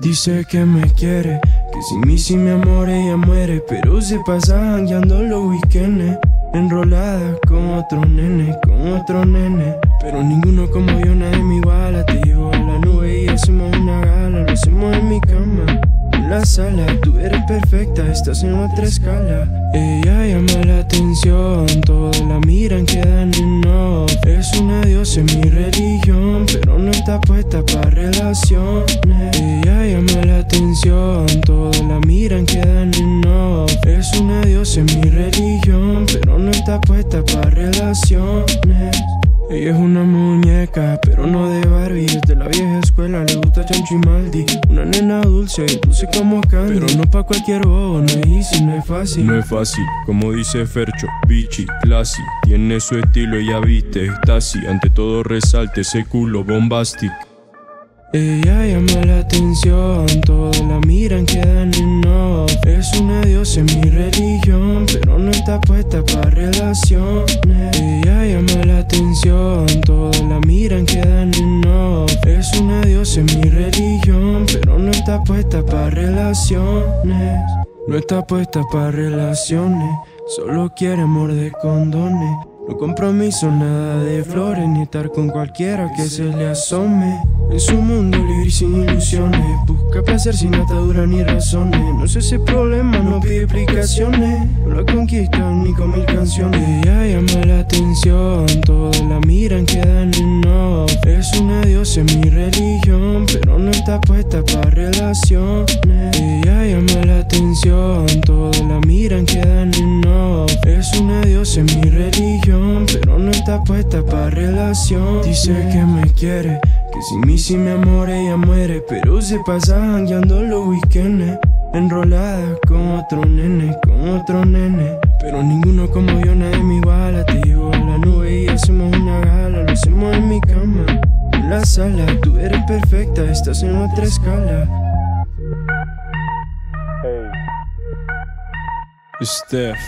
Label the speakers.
Speaker 1: Dice que me quiere, que sin mí sin mi amor ella muere, pero se pasa jangueando los weekends, enrolada con otro nene, con otro nene, pero ninguno como yo, nadie me la sala, tú eres perfecta, estás en otra escala, ella llama la atención, todos la miran, quedan en no, es una diosa en mi religión, pero no está puesta para relaciones, ella llama la atención, todos la miran, quedan en no, es una diosa en mi religión, pero no está puesta para relaciones. Ella es una muñeca, pero no de Barbie, es de la vieja Chancho y Maldi. Una nena dulce, dulce como candy, pero no pa' cualquier bobo, no es easy, no es fácil.
Speaker 2: No es fácil, como dice Fercho, bichi, classy Tiene su estilo, ella viste, estasi Ante todo resalte ese culo bombastic
Speaker 1: Ella llama la atención, todos la miran, quedan en no. Es una diosa en mi religión, pero no está puesta para relaciones. Ella llama la atención, una diosa en mi religión, pero no está puesta para relaciones. No está puesta para relaciones, solo quiere amor de condones. No compromiso, nada de flores, ni estar con cualquiera que se le asome. En su mundo libre y sin ilusiones, busca placer sin atadura ni razones. No sé si problema, no pide explicaciones. No la conquistan ni con mil canciones. Ella llama la atención, todos la miran, quedan. Es una diosa en mi religión, pero no está puesta para relaciones. Ella llama la atención, todos la miran, quedan en no. Es una diosa en mi religión, pero no está puesta para relación. Dice que me quiere, que sin mí sin mi amor ella muere, pero se pasa jangueando los weekends, enrolada con otro nene, con otro nene. Pero ninguno como yo, nadie me iguala, te llevo a la nube y hacemos una gala, lo hacemos en mi cama, en la sala, tú eres perfecta, estás en otra escala.
Speaker 2: Steph